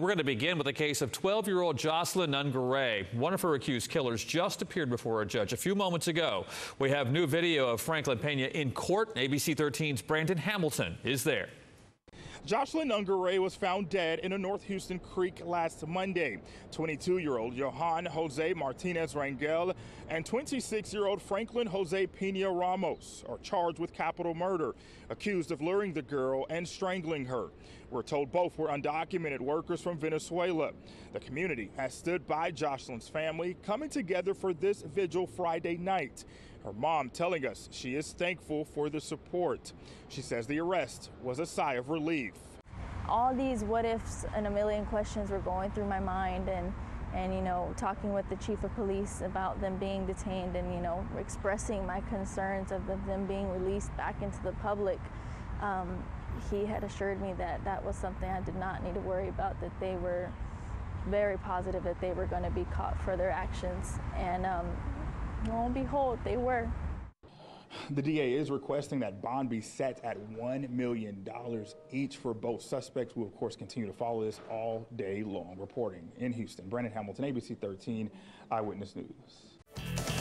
We're going to begin with the case of 12-year-old Jocelyn Nungaray. One of her accused killers just appeared before a judge a few moments ago. We have new video of Franklin Pena in court. ABC 13's Brandon Hamilton is there. Jocelyn Nungaray was found dead in a North Houston creek last Monday. 22-year-old Johan Jose Martinez Rangel and 26-year-old Franklin Jose Pena Ramos are charged with capital murder, accused of luring the girl and strangling her. We're told both were undocumented workers from Venezuela. The community has stood by Jocelyn's family, coming together for this vigil Friday night. Her mom telling us she is thankful for the support. She says the arrest was a sigh of relief. All these what ifs and a million questions were going through my mind and and you know talking with the chief of police about them being detained and you know expressing my concerns of them being released back into the public um, he had assured me that that was something I did not need to worry about that they were very positive that they were going to be caught for their actions and um, lo and behold, they were. The DA is requesting that bond be set at $1 million each for both suspects. We'll, of course, continue to follow this all day long. Reporting in Houston, Brandon Hamilton, ABC 13 Eyewitness News.